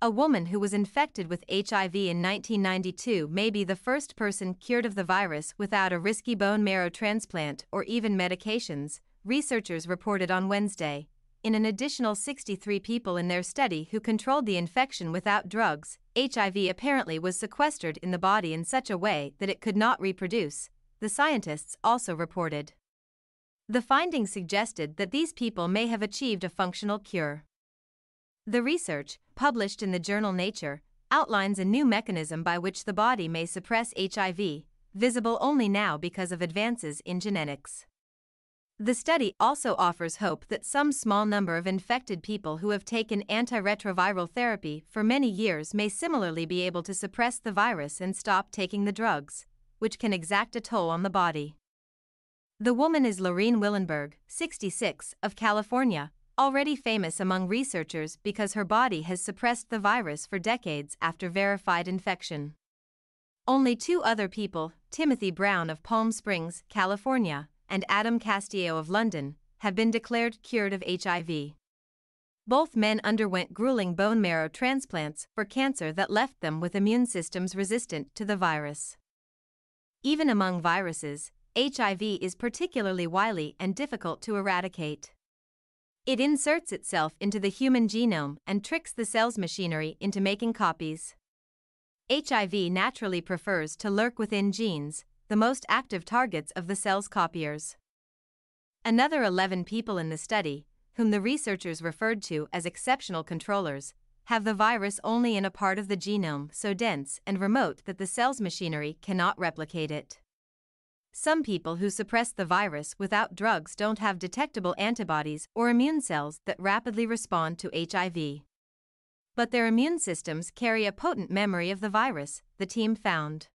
A woman who was infected with HIV in 1992 may be the first person cured of the virus without a risky bone marrow transplant or even medications, researchers reported on Wednesday. In an additional 63 people in their study who controlled the infection without drugs, HIV apparently was sequestered in the body in such a way that it could not reproduce, the scientists also reported. The findings suggested that these people may have achieved a functional cure. The research, published in the journal Nature, outlines a new mechanism by which the body may suppress HIV, visible only now because of advances in genetics. The study also offers hope that some small number of infected people who have taken antiretroviral therapy for many years may similarly be able to suppress the virus and stop taking the drugs, which can exact a toll on the body. The woman is Loreen Willenberg, 66, of California, already famous among researchers because her body has suppressed the virus for decades after verified infection. Only two other people, Timothy Brown of Palm Springs, California, and Adam Castillo of London, have been declared cured of HIV. Both men underwent grueling bone marrow transplants for cancer that left them with immune systems resistant to the virus. Even among viruses, HIV is particularly wily and difficult to eradicate. It inserts itself into the human genome and tricks the cell's machinery into making copies. HIV naturally prefers to lurk within genes, the most active targets of the cell's copiers. Another 11 people in the study, whom the researchers referred to as exceptional controllers, have the virus only in a part of the genome so dense and remote that the cell's machinery cannot replicate it. Some people who suppress the virus without drugs don't have detectable antibodies or immune cells that rapidly respond to HIV. But their immune systems carry a potent memory of the virus, the team found.